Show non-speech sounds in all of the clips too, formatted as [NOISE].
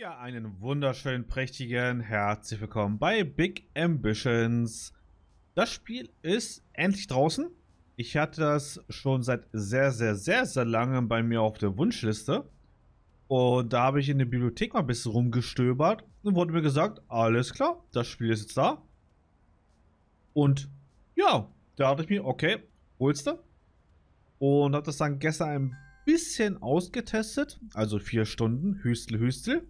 Ja, einen wunderschönen, prächtigen herzlich willkommen bei Big Ambitions. Das Spiel ist endlich draußen. Ich hatte das schon seit sehr, sehr, sehr, sehr langem bei mir auf der Wunschliste. Und da habe ich in der Bibliothek mal ein bisschen rumgestöbert und wurde mir gesagt, alles klar, das Spiel ist jetzt da. Und ja, da dachte ich mir, okay, holst du. Und habe das dann gestern ein bisschen ausgetestet, also vier Stunden, Hüstel, Hüstel.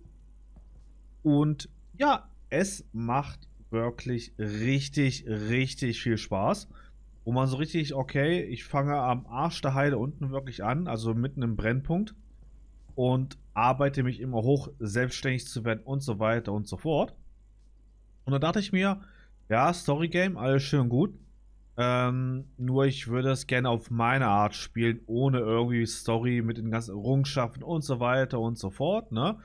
Und ja, es macht wirklich richtig, richtig viel Spaß. Wo man so richtig, okay, ich fange am Arsch der Heide unten wirklich an, also mitten im Brennpunkt. Und arbeite mich immer hoch, selbstständig zu werden und so weiter und so fort. Und dann dachte ich mir, ja, Story Game, alles schön und gut. Ähm, nur ich würde es gerne auf meine Art spielen, ohne irgendwie Story mit den ganzen Errungenschaften und so weiter und so fort, ne?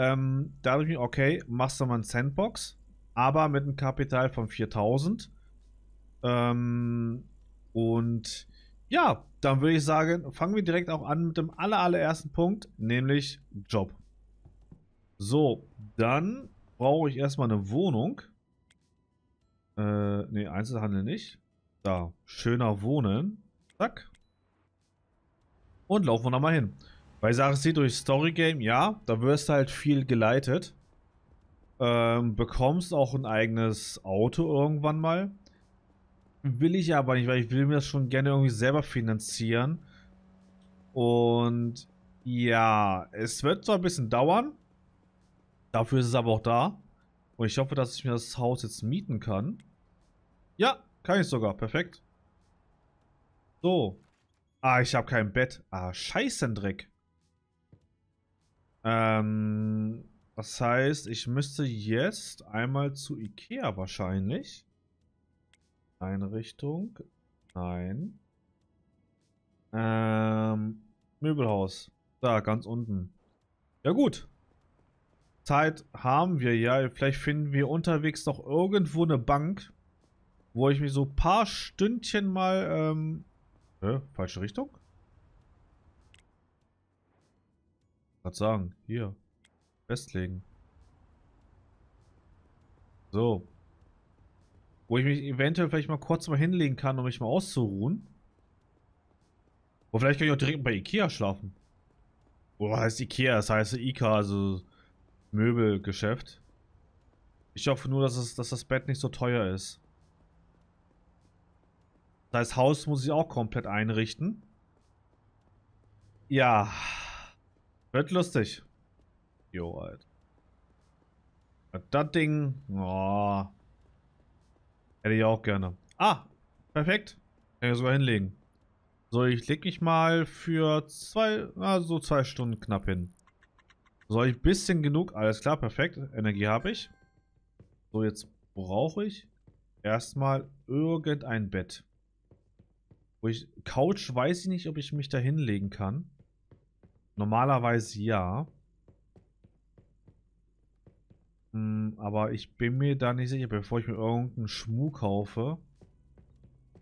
Ähm, da dachte ich mir, okay, machst du mal ein Sandbox, aber mit einem Kapital von 4000. Ähm, und ja, dann würde ich sagen, fangen wir direkt auch an mit dem aller, allerersten Punkt, nämlich Job. So, dann brauche ich erstmal eine Wohnung. Äh, ne, Einzelhandel nicht. Da, schöner Wohnen. Zack. Und laufen wir da mal hin. Bei sie durch Story Game, ja, da wirst du halt viel geleitet. Ähm, bekommst auch ein eigenes Auto irgendwann mal. Will ich aber nicht, weil ich will mir das schon gerne irgendwie selber finanzieren. Und ja, es wird zwar ein bisschen dauern. Dafür ist es aber auch da. Und ich hoffe, dass ich mir das Haus jetzt mieten kann. Ja, kann ich sogar. Perfekt. So. Ah, ich habe kein Bett. Ah, Scheißendreck. Ähm, das heißt, ich müsste jetzt einmal zu Ikea wahrscheinlich. Einrichtung. Nein. Ähm, Möbelhaus. Da, ganz unten. Ja gut. Zeit haben wir ja. Vielleicht finden wir unterwegs noch irgendwo eine Bank, wo ich mich so ein paar Stündchen mal, ähm... Hä? Falsche Richtung? Was sagen? Hier. Festlegen. So. Wo ich mich eventuell vielleicht mal kurz mal hinlegen kann, um mich mal auszuruhen. Oder vielleicht kann ich auch direkt bei Ikea schlafen. Oder heißt Ikea? Das heißt Ika, also Möbelgeschäft. Ich hoffe nur, dass, es, dass das Bett nicht so teuer ist. Das heißt, Haus muss ich auch komplett einrichten. Ja. Wird lustig. Jo, Alter. Das Ding. Oh. Hätte ich auch gerne. Ah, perfekt. Kann ich sogar hinlegen. So, ich leg mich mal für zwei, also zwei Stunden knapp hin. So, ich bisschen genug. Alles klar, perfekt. Energie habe ich. So, jetzt brauche ich erstmal irgendein Bett. Wo ich, Couch weiß ich nicht, ob ich mich da hinlegen kann. Normalerweise ja. Hm, aber ich bin mir da nicht sicher. Bevor ich mir irgendeinen Schmuck kaufe,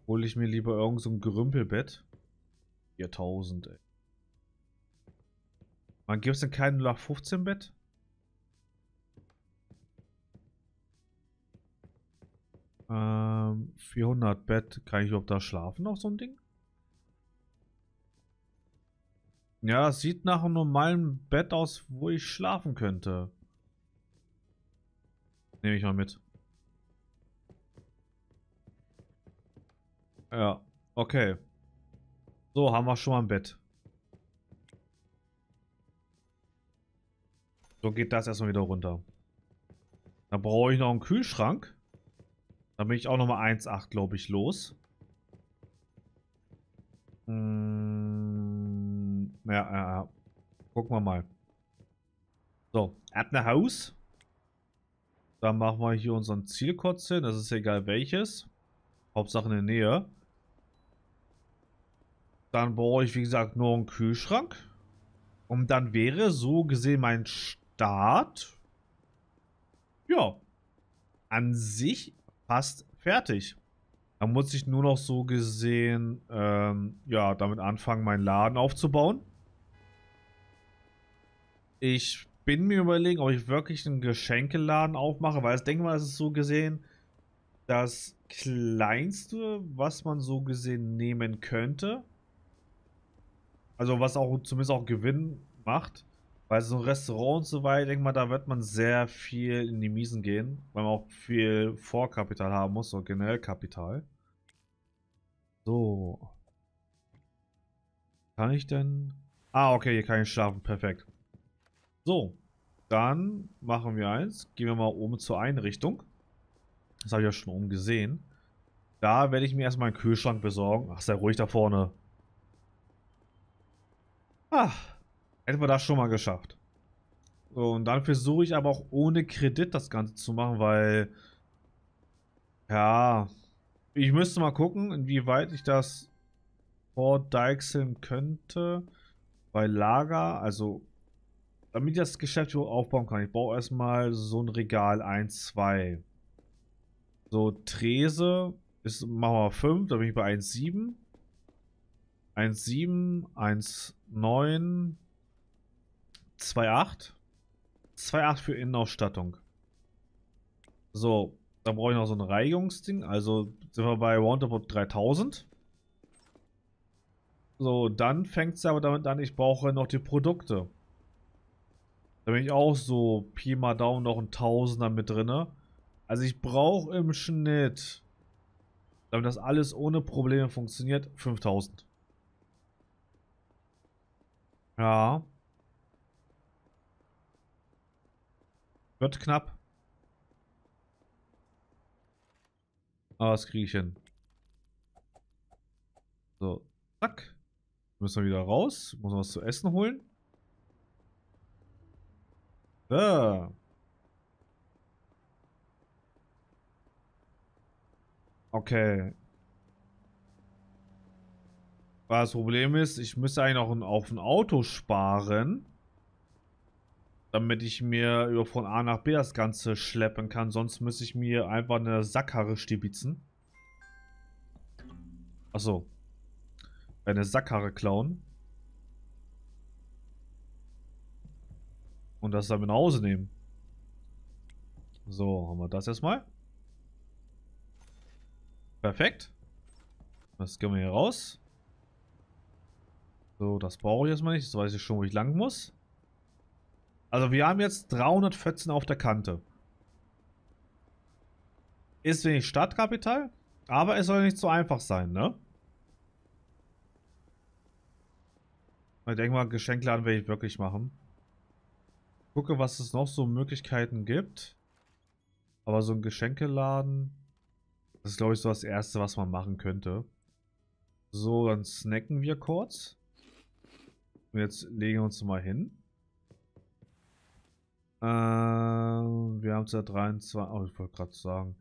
hole ich mir lieber irgendein so Gerümpelbett. 4000, ey. Man gibt es denn kein 0815 Bett? Ähm, 400 Bett. Kann ich überhaupt da schlafen auf so ein Ding? Ja, es sieht nach einem normalen Bett aus, wo ich schlafen könnte. Nehme ich mal mit. Ja, okay. So, haben wir schon mal ein Bett. So geht das erstmal wieder runter. Dann brauche ich noch einen Kühlschrank. Dann bin ich auch nochmal 1,8, glaube ich, los. Hm. Ja, ja, ja. Gucken wir mal. So, ab nach Haus. Dann machen wir hier unseren Ziel kurz hin. Das ist egal welches. Hauptsache in der Nähe. Dann brauche ich, wie gesagt, nur einen Kühlschrank. Und dann wäre so gesehen mein Start. Ja. An sich fast fertig. Dann muss ich nur noch so gesehen, ähm, ja, damit anfangen, meinen Laden aufzubauen. Ich bin mir überlegen, ob ich wirklich einen Geschenkeladen aufmache, weil ich denke mal, es ist so gesehen das kleinste, was man so gesehen nehmen könnte. Also was auch zumindest auch Gewinn macht. Weil so ein Restaurant und so weiter, denke mal, da wird man sehr viel in die Miesen gehen, weil man auch viel Vorkapital haben muss, so generell Kapital. So. Kann ich denn... Ah, okay, hier kann ich schlafen, perfekt. So, dann machen wir eins. Gehen wir mal oben zur Einrichtung. Das habe ich ja schon oben gesehen. Da werde ich mir erstmal einen Kühlschrank besorgen. Ach, sei ruhig da vorne. Ah, hätten wir das schon mal geschafft. Und dann versuche ich aber auch ohne Kredit das Ganze zu machen, weil... Ja, ich müsste mal gucken, inwieweit ich das vordeichseln könnte. Bei Lager, also damit ich das Geschäft aufbauen kann. Ich baue erstmal so ein Regal 1, 2. So, Trese ist, machen wir 5, da bin ich bei 1,7. 1,7, 1,9, 2,8. 2,8 für Innenausstattung. So, dann brauche ich noch so ein Reinigungsding. Also sind wir bei Roundabout 3000. So, dann fängt es aber damit an, ich brauche noch die Produkte. Da bin ich auch so Pi mal Daumen noch ein Tausender mit drin. Also ich brauche im Schnitt, damit das alles ohne Probleme funktioniert, 5000. Ja. Wird knapp. Aber das kriege ich hin. So, zack. Müssen wir wieder raus. Muss man was zu essen holen. Ah. Okay. Das Problem ist, ich müsste eigentlich noch auf ein Auto sparen. Damit ich mir von A nach B das Ganze schleppen kann. Sonst müsste ich mir einfach eine Sackkarre stibitzen. Achso. Eine Sackkarre klauen. Und das dann mit nach Hause nehmen. So, haben wir das erstmal. Perfekt. Das gehen wir hier raus. So, das brauche ich erstmal nicht. Das weiß ich schon, wo ich lang muss. Also wir haben jetzt 314 auf der Kante. Ist wenig Startkapital, aber es soll nicht so einfach sein, ne? Ich denke mal, Geschenkladen werde ich wirklich machen. Gucke, was es noch so Möglichkeiten gibt. Aber so ein Geschenkeladen, das ist glaube ich so das Erste, was man machen könnte. So, dann snacken wir kurz. Und jetzt legen wir uns mal hin. Äh, wir haben es ja 23, oh, ich wollte gerade sagen,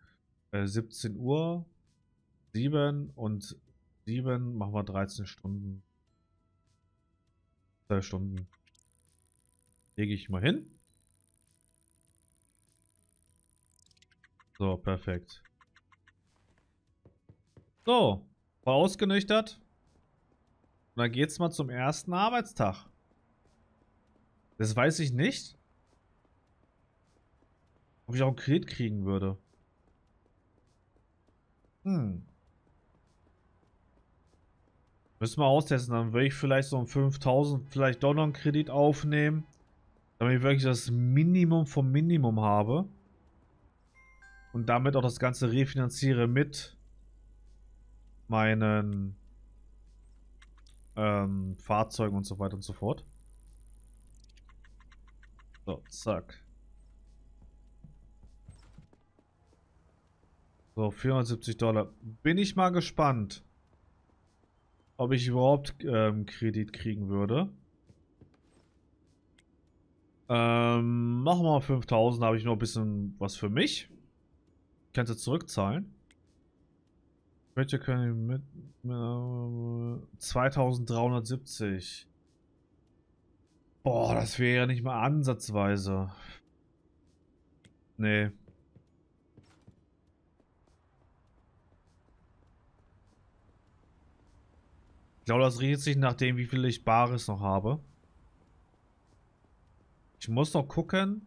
äh, 17 Uhr, 7 und 7 machen wir 13 Stunden. 2 Stunden. Lege ich mal hin. So, perfekt. So, war ausgenüchtert. Und dann geht's mal zum ersten Arbeitstag. Das weiß ich nicht. Ob ich auch einen Kredit kriegen würde. Hm. Müssen wir austesten. Dann würde ich vielleicht so um 5000 vielleicht doch noch einen Kredit aufnehmen. Damit ich wirklich das Minimum vom Minimum habe. Und damit auch das Ganze refinanziere mit meinen ähm, Fahrzeugen und so weiter und so fort. So, zack. So, 470 Dollar. Bin ich mal gespannt, ob ich überhaupt ähm, Kredit kriegen würde. Ähm, machen wir mal 5000, habe ich noch ein bisschen was für mich. Kannst du zurückzahlen? Welche können mit äh, 2370. Boah, das wäre ja nicht mal ansatzweise. Nee. Ich glaube, das richtet sich nach dem, wie viel ich Bares noch habe. Ich muss noch gucken,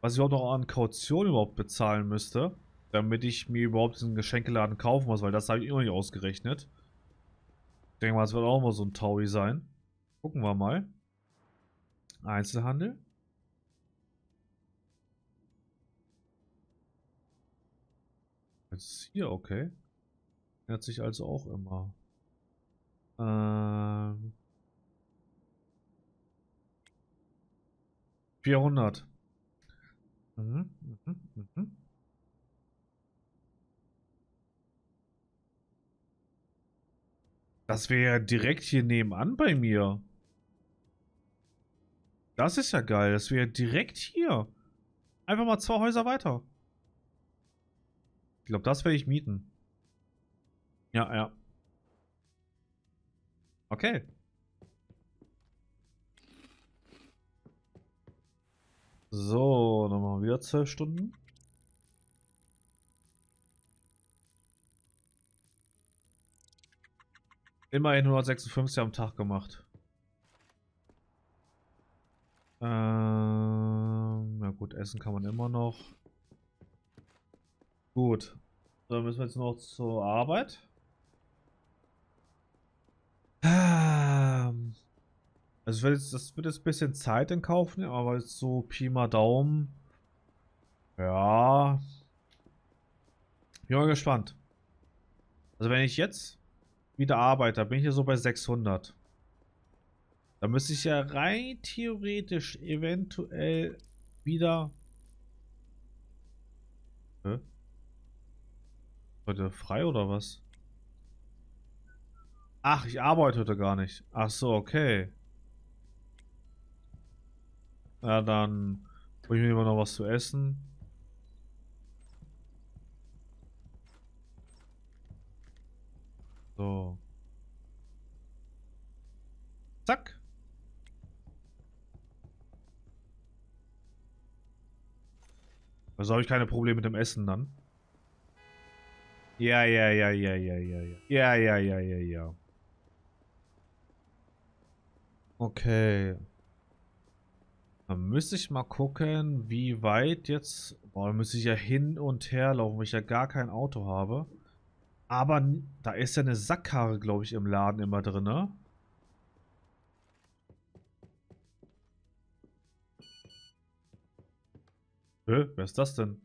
was ich auch noch an Kaution überhaupt bezahlen müsste, damit ich mir überhaupt diesen Geschenkeladen kaufen muss, weil das habe ich immer nicht ausgerechnet. Ich denke mal, es wird auch mal so ein Taui sein. Gucken wir mal. Einzelhandel. Jetzt hier, okay. Ändert sich also auch immer. Ähm. 400. Mhm, mhm, mhm. Das wäre direkt hier nebenan bei mir. Das ist ja geil. Das wäre direkt hier. Einfach mal zwei Häuser weiter. Ich glaube, das werde ich mieten. Ja, ja. Okay. So, nochmal wieder zwölf Stunden. Immerhin 156 am Tag gemacht. Ähm, na gut, essen kann man immer noch. Gut. Dann müssen wir jetzt noch zur Arbeit. Also jetzt, das wird jetzt ein bisschen Zeit in Kauf nehmen, aber jetzt so Pi mal Daumen. Ja. Bin mal gespannt. Also wenn ich jetzt wieder arbeite, bin ich ja so bei 600. Da müsste ich ja rein theoretisch eventuell wieder... Hä? Heute frei oder was? Ach, ich arbeite heute gar nicht. Ach so, okay. Ja, dann hole ich mir immer noch was zu essen. So. Zack. Also habe ich keine Probleme mit dem Essen dann. Ja, ja, ja, ja, ja, ja, ja. Ja, ja, ja, ja, ja. Okay. Dann müsste ich mal gucken, wie weit jetzt... Boah, da müsste ich ja hin und her laufen, weil ich ja gar kein Auto habe. Aber da ist ja eine Sackkarre, glaube ich, im Laden immer drin, ne? Hä? Wer ist das denn?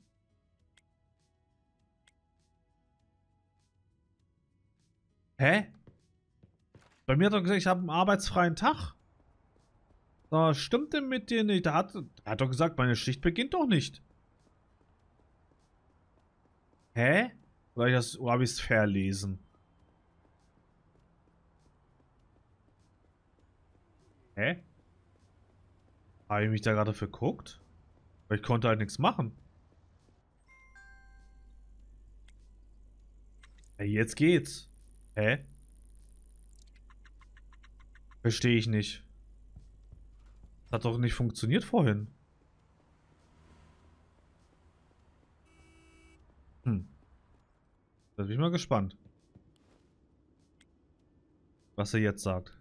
Hä? Bei mir hat er gesagt, ich habe einen arbeitsfreien Tag. Da stimmt denn mit dir nicht? Da hat, er hat doch gesagt, meine Schicht beginnt doch nicht. Hä? Oder, habe ich es verlesen? Hä? Habe ich mich da gerade verguckt? Ich konnte halt nichts machen. Jetzt geht's. Hä? Verstehe ich nicht. Hat doch nicht funktioniert vorhin. Hm. Da bin ich mal gespannt. Was er jetzt sagt.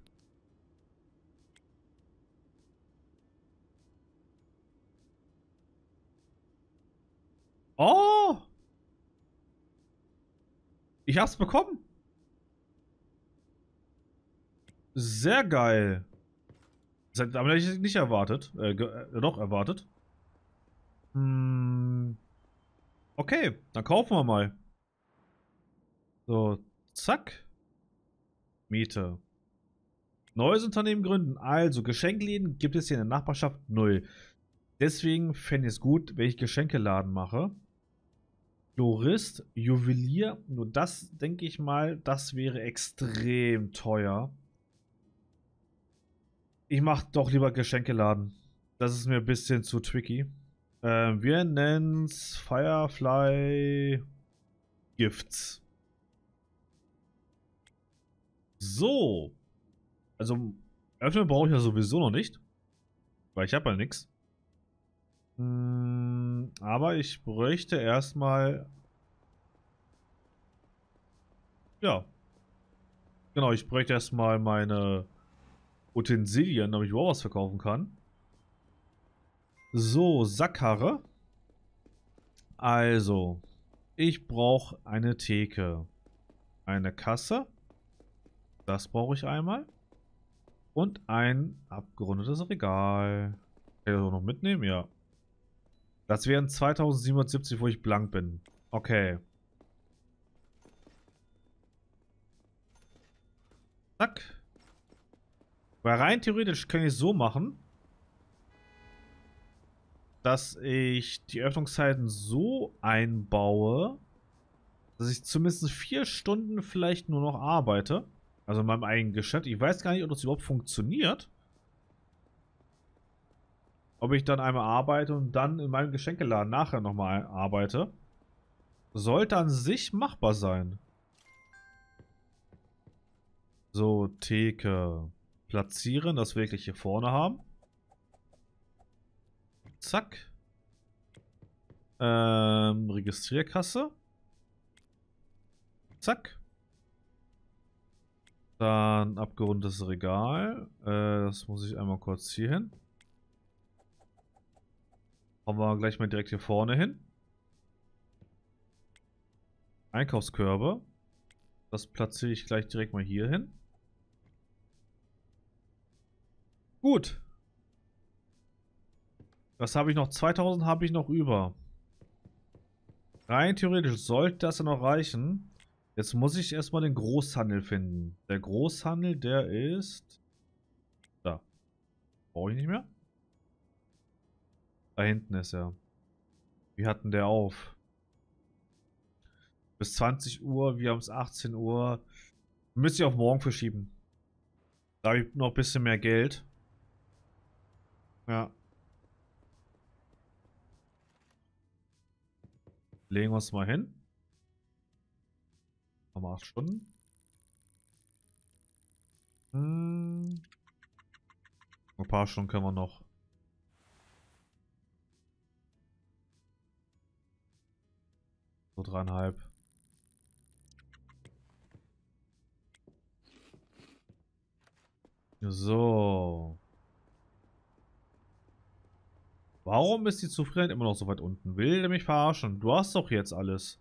Oh! Ich hab's bekommen. Sehr geil. Das hätte ich nicht erwartet. Äh, äh, doch, erwartet. Hm. Okay, dann kaufen wir mal. So, zack. Miete. Neues Unternehmen gründen. Also, Geschenkläden gibt es hier in der Nachbarschaft null. Deswegen fände ich es gut, wenn ich Geschenkeladen mache. Florist, Juwelier, nur das denke ich mal, das wäre extrem teuer. Ich mache doch lieber Geschenkeladen. Das ist mir ein bisschen zu tricky. Äh, wir nennen es Firefly Gifts. So. Also, öffnen brauche ich ja sowieso noch nicht. Weil ich habe ja nichts. Hm, aber ich bräuchte erstmal... Ja. Genau, ich bräuchte erstmal meine Utensilien, damit ich überhaupt was verkaufen kann. So, Sackkarre. Also, ich brauche eine Theke. Eine Kasse. Das brauche ich einmal. Und ein abgerundetes Regal. Kann ich das auch noch mitnehmen? Ja. Das wären 2770, wo ich blank bin. Okay. Zack. Weil rein theoretisch kann ich es so machen, dass ich die Öffnungszeiten so einbaue, dass ich zumindest vier Stunden vielleicht nur noch arbeite. Also in meinem eigenen Geschäft. Ich weiß gar nicht, ob das überhaupt funktioniert. Ob ich dann einmal arbeite und dann in meinem Geschenkeladen nachher nochmal arbeite. Sollte an sich machbar sein. So, Theke. Platzieren, das wir wirklich hier vorne haben. Zack. Ähm, Registrierkasse. Zack. Dann abgerundetes Regal. Äh, das muss ich einmal kurz hier hin. Kommen wir gleich mal direkt hier vorne hin. Einkaufskörbe. Das platziere ich gleich direkt mal hier hin. Gut. Was habe ich noch? 2000 habe ich noch über. Rein theoretisch sollte das ja noch reichen. Jetzt muss ich erstmal den Großhandel finden. Der Großhandel, der ist... Da. Brauche ich nicht mehr? Da hinten ist er. Wie hatten der auf? Bis 20 Uhr, wir haben es 18 Uhr. Müsste ich auf morgen verschieben. Da habe ich noch ein bisschen mehr Geld. Ja. Legen wir es mal hin. Haben wir 8 Stunden. Hm. Ein paar Stunden können wir noch. So dreieinhalb. So. Warum ist die Zufriedenheit immer noch so weit unten? Will der mich verarschen? Du hast doch jetzt alles.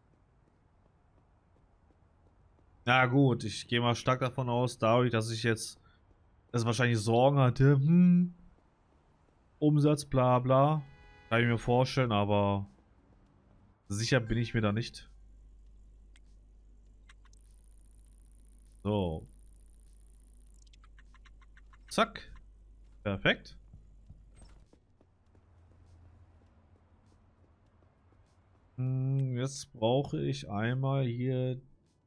Na gut, ich gehe mal stark davon aus, dadurch, dass ich jetzt das wahrscheinlich Sorgen hatte. Hm, Umsatz, bla bla. Kann ich mir vorstellen, aber sicher bin ich mir da nicht. So. Zack. Perfekt. Jetzt brauche ich einmal hier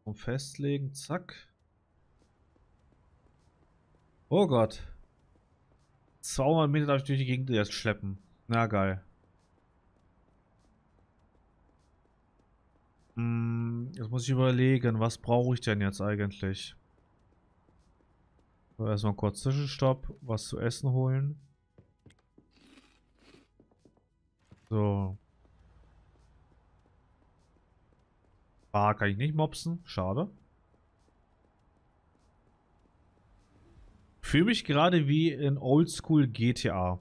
zum Festlegen. Zack. Oh Gott. 200 Meter darf ich durch die Gegend jetzt schleppen. Na geil. Hm, jetzt muss ich überlegen, was brauche ich denn jetzt eigentlich? So, erstmal kurz Zwischenstopp, was zu essen holen. So. Bar kann ich nicht mopsen. Schade. Fühle mich gerade wie in Oldschool GTA.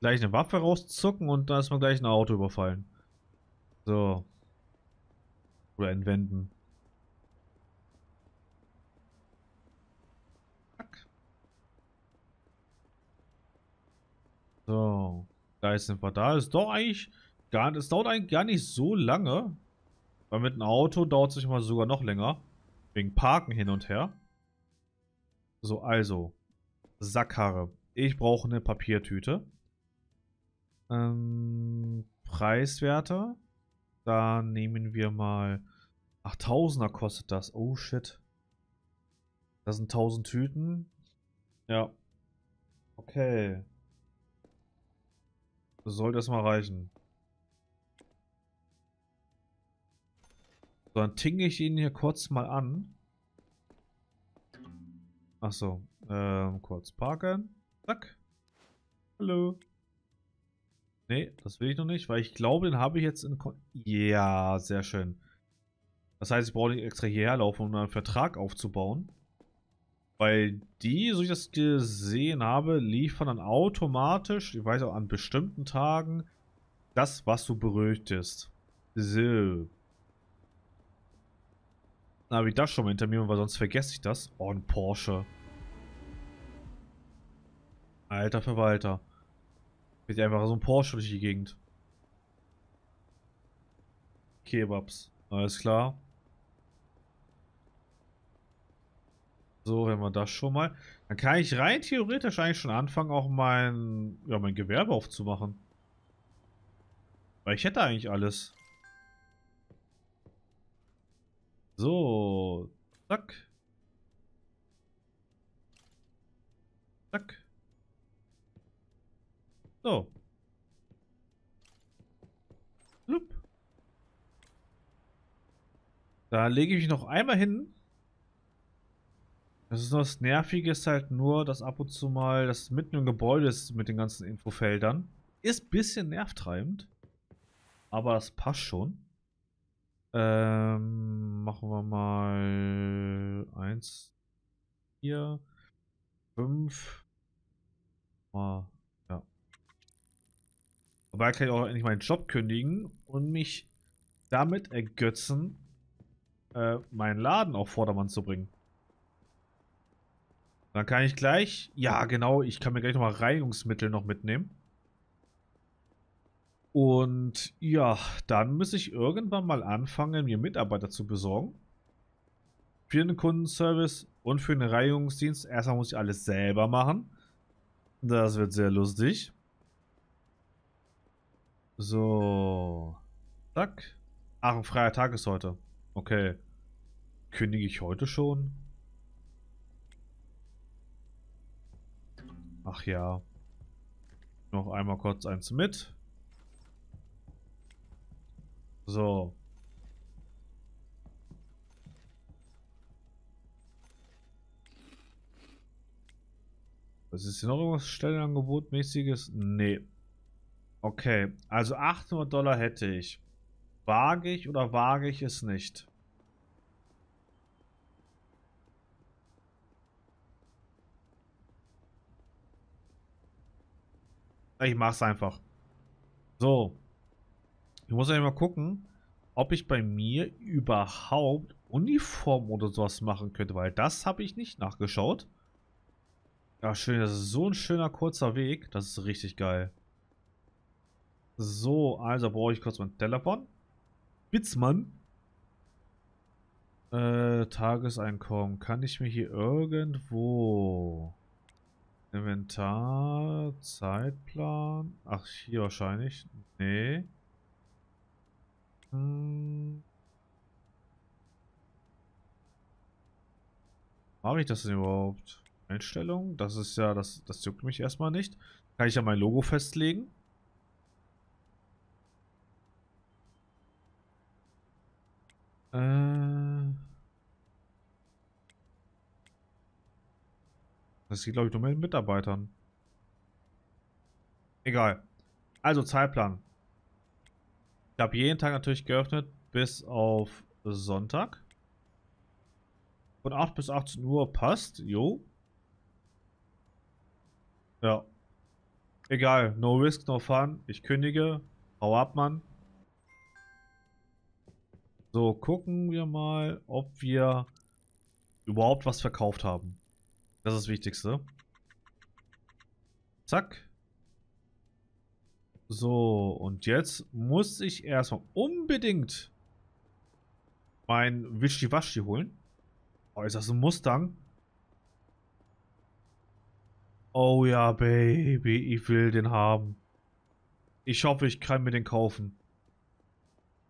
Gleich eine Waffe rauszucken und dann ist man gleich ein Auto überfallen. So. Oder entwenden. So. Da ist ein da. Ist doch eigentlich Gar, es dauert eigentlich gar nicht so lange. Weil mit einem Auto dauert es sich mal sogar noch länger. Wegen Parken hin und her. So, also. Sackkarre. Ich brauche eine Papiertüte. Ähm, Preiswerte. Da nehmen wir mal... Ach, Tausender kostet das. Oh, shit. Das sind 1000 Tüten. Ja. Okay. Soll das mal reichen. So, dann tinge ich ihn hier kurz mal an. Achso, ähm, kurz parken. Zack. Hallo. Nee, das will ich noch nicht, weil ich glaube, den habe ich jetzt in... Kon ja, sehr schön. Das heißt, ich brauche nicht extra hierher laufen, um einen Vertrag aufzubauen. Weil die, so ich das gesehen habe, liefern dann automatisch, ich weiß auch an bestimmten Tagen, das, was du berüchtest. So. Dann habe ich das schon mal hinter mir, weil sonst vergesse ich das. Oh, ein Porsche. Alter Verwalter. Geht einfach so ein Porsche durch die Gegend. Kebabs. Alles klar. So, wenn wir das schon mal. Dann kann ich rein theoretisch eigentlich schon anfangen, auch mein, ja, mein Gewerbe aufzumachen. Weil ich hätte eigentlich alles. So. Zack. Zack. So. Lup. Da lege ich mich noch einmal hin. Das ist nur das Nervige, ist halt nur, dass ab und zu mal das mitten im Gebäude ist mit den ganzen Infofeldern. Ist ein bisschen nervtreibend. Aber das passt schon. Ähm, machen wir mal 1, 4, 5. Ah, ja. Dabei kann ich auch endlich meinen Job kündigen und mich damit ergötzen, äh, meinen Laden auf Vordermann zu bringen. Dann kann ich gleich, ja genau, ich kann mir gleich nochmal Reinigungsmittel noch mitnehmen. Und ja, dann muss ich irgendwann mal anfangen, mir Mitarbeiter zu besorgen. Für den Kundenservice und für den Reinigungsdienst. Erstmal muss ich alles selber machen. Das wird sehr lustig. So. Zack. Ach, ein freier Tag ist heute. Okay. Kündige ich heute schon? Ach ja. Noch einmal kurz eins mit. So. Was ist hier noch irgendwas Stellenangebotmäßiges? Nee. Okay, also 800 Dollar hätte ich. Wage ich oder wage ich es nicht? Ich mach's einfach. So. Ich muss ja mal gucken, ob ich bei mir überhaupt Uniform oder sowas machen könnte, weil das habe ich nicht nachgeschaut. Ja, schön, das ist so ein schöner kurzer Weg. Das ist richtig geil. So, also brauche ich kurz mein Telefon. Bitzmann. Äh, Tageseinkommen. Kann ich mir hier irgendwo... Inventar, Zeitplan. Ach, hier wahrscheinlich. Nee. Hm. Mache ich das denn überhaupt? Einstellung? Das ist ja, das, das juckt mich erstmal nicht. Kann ich ja mein Logo festlegen? Äh. Das geht, glaube ich, nur mit Mitarbeitern. Egal. Also Zeitplan. Ich habe jeden Tag natürlich geöffnet, bis auf Sonntag. Von 8 bis 18 Uhr passt. Jo. Ja. Egal. No risk, no fun. Ich kündige. Hau ab, Mann. So, gucken wir mal, ob wir überhaupt was verkauft haben. Das ist das Wichtigste. Zack. So, und jetzt muss ich erstmal unbedingt mein Wischiwaschi holen. Oh, ist das ein Mustang? Oh ja, Baby, ich will den haben. Ich hoffe, ich kann mir den kaufen.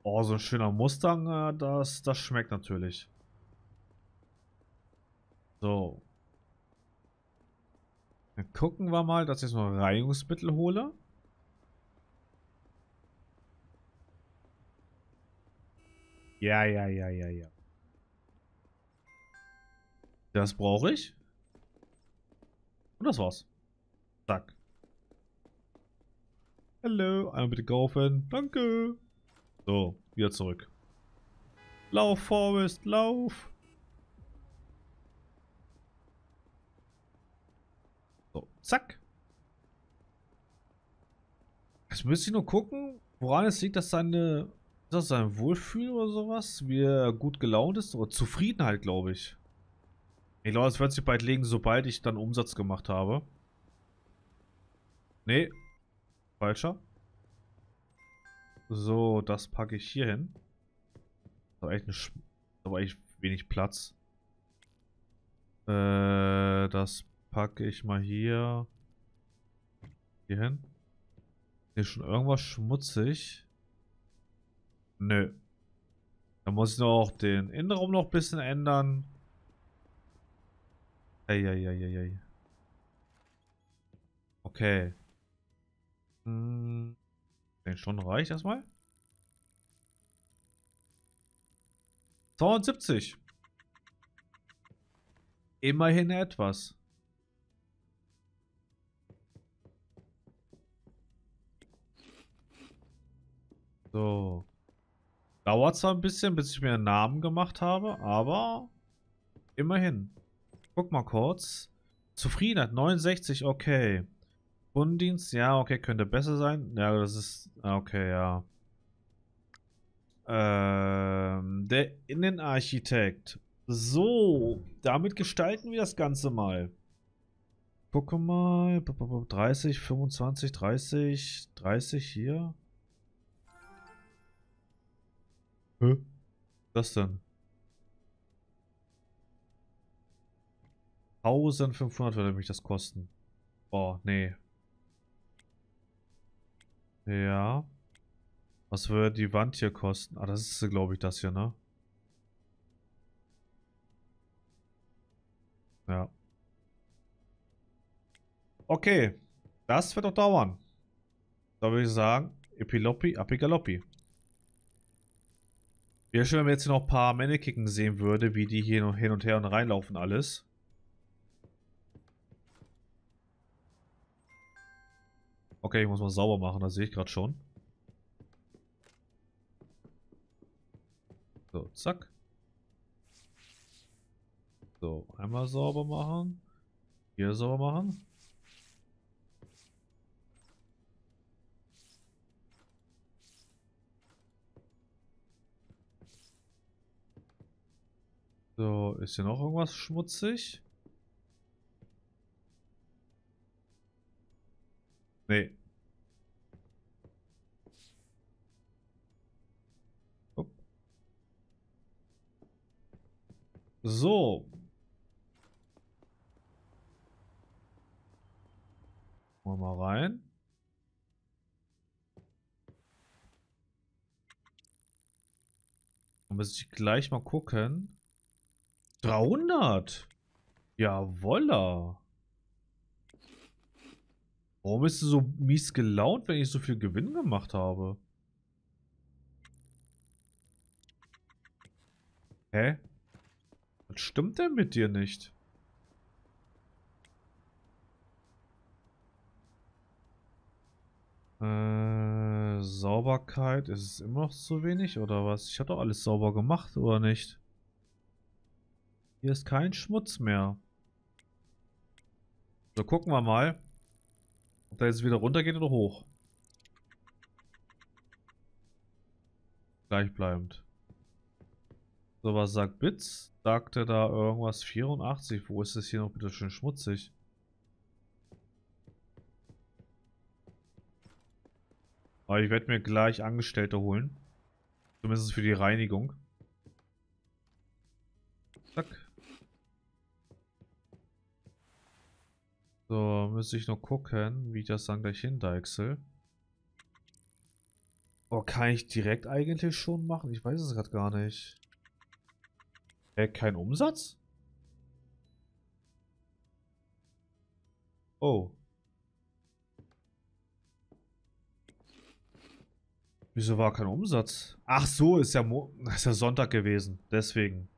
Oh, so ein schöner Mustang, äh, das, das schmeckt natürlich. So. Dann gucken wir mal, dass ich jetzt noch Reinigungsmittel hole. Ja, ja, ja, ja, ja. Das brauche ich. Und das war's. Zack. Hallo, einmal bitte kaufen. Danke. So, wieder zurück. Lauf, Forest, lauf. Zack. Jetzt müsste ich nur gucken, woran es liegt, dass seine, ist das sein Wohlfühl oder sowas? Wie er gut gelaunt ist? Oder Zufriedenheit, glaube ich. Ich glaube, das wird sich bald legen, sobald ich dann Umsatz gemacht habe. Nee. Falscher. So, das packe ich hier hin. Aber echt, aber echt wenig Platz. Äh, das packe ich mal hier. Hier hin. Hier schon irgendwas schmutzig. Nö. Da muss ich noch den Innenraum noch ein bisschen ändern. Eieieiei. Okay. Hm. Den schon reicht erstmal. 270. Immerhin etwas. Dauert zwar ein bisschen, bis ich mir einen Namen gemacht habe, aber immerhin. Guck mal kurz. Zufriedenheit, 69, okay. Kundendienst, ja, okay, könnte besser sein. Ja, das ist, okay, ja. Ähm, der Innenarchitekt. So, damit gestalten wir das Ganze mal. Gucke mal, 30, 25, 30, 30 hier. Hä? Was denn? 1500 würde mich das kosten. Oh, nee. Ja. Was würde die Wand hier kosten? Ah, das ist, glaube ich, das hier, ne? Ja. Okay. Das wird doch dauern. Da würde ich sagen, Epilopi, Apigaloppi. Wäre schön, wenn wir jetzt hier noch ein paar Mannekicken sehen würde, wie die hier hin und her und reinlaufen alles. Okay, ich muss mal sauber machen, das sehe ich gerade schon. So, zack. So, einmal sauber machen. Hier sauber machen. So, ist hier noch irgendwas schmutzig? Nee. So. Mal mal rein. Dann muss ich gleich mal gucken. 300. Jawolla. Warum bist du so mies gelaunt, wenn ich so viel Gewinn gemacht habe? Hä? Was stimmt denn mit dir nicht? Äh, Sauberkeit, ist es immer noch zu wenig oder was? Ich hatte doch alles sauber gemacht, oder nicht? Hier ist kein Schmutz mehr. So, gucken wir mal. Ob der jetzt wieder runter geht oder hoch. Gleichbleibend. So, was sagt Bits? Sagte da irgendwas 84. Wo ist es hier noch bitte schön schmutzig? Aber ich werde mir gleich Angestellte holen. Zumindest für die Reinigung. So, müsste ich noch gucken, wie ich das dann gleich hindeichsel. Oh, kann ich direkt eigentlich schon machen? Ich weiß es gerade gar nicht. Äh, kein Umsatz? Oh. Wieso war kein Umsatz? Ach so, ist ja, Mo [LAUGHS] ist ja Sonntag gewesen. Deswegen.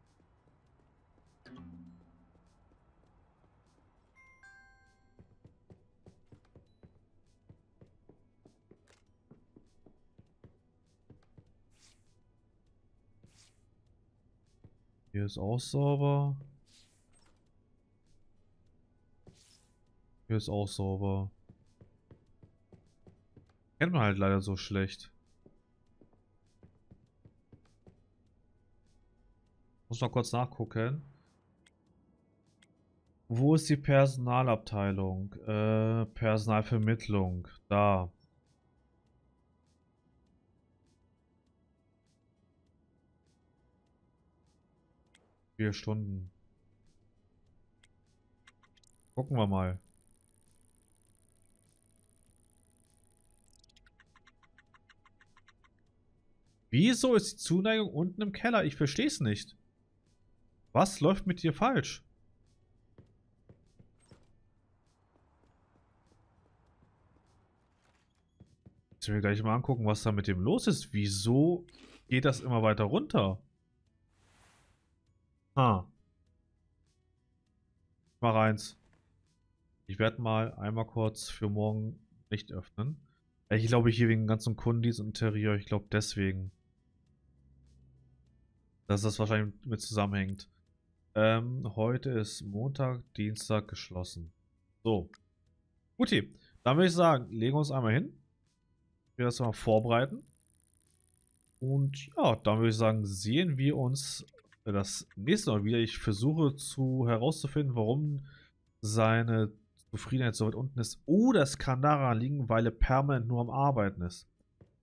Hier ist auch sauber. Hier ist auch sauber. Kennt man halt leider so schlecht. Muss mal kurz nachgucken. Wo ist die Personalabteilung? Äh, Personalvermittlung. Da. Vier Stunden. Gucken wir mal. Wieso ist die Zuneigung unten im Keller? Ich verstehe es nicht. Was läuft mit dir falsch? Jetzt wir gleich mal angucken, was da mit dem los ist. Wieso geht das immer weiter runter? Ah. Mal reins. Ich werde mal einmal kurz für morgen nicht öffnen. Ich glaube hier wegen ganzen Kundis und Interieur. Ich glaube deswegen. Dass das wahrscheinlich mit zusammenhängt. Ähm, heute ist Montag, Dienstag geschlossen. So. Guti, dann würde ich sagen, legen wir uns einmal hin. Wir das mal vorbereiten. Und ja, dann würde ich sagen, sehen wir uns das nächste Mal wieder. Ich versuche zu herauszufinden, warum seine Zufriedenheit so weit unten ist. Oder es kann daran liegen, weil er permanent nur am Arbeiten ist.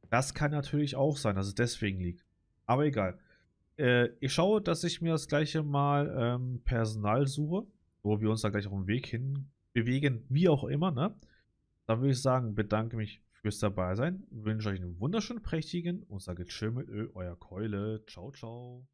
Das kann natürlich auch sein, dass es deswegen liegt. Aber egal. Äh, ich schaue, dass ich mir das gleiche mal ähm, Personal suche, wo wir uns da gleich auf dem Weg hin bewegen, wie auch immer, ne? Dann würde ich sagen, bedanke mich fürs dabei sein, wünsche euch einen wunderschönen, prächtigen und sage Tschö mit Ö, euer Keule. Ciao, ciao.